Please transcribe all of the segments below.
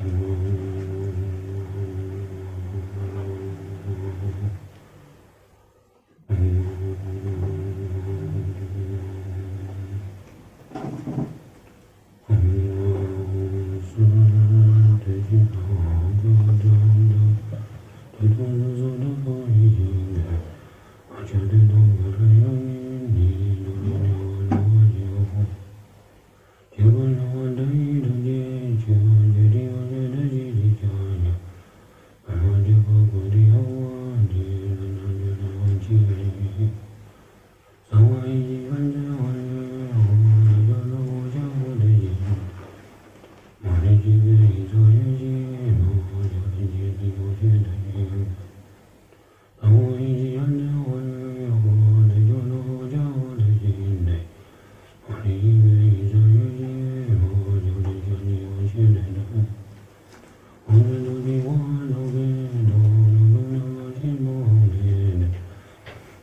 我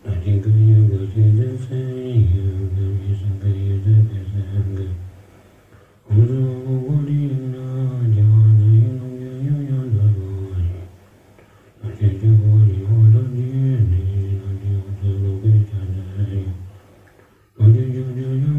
Yeah, you, yeah.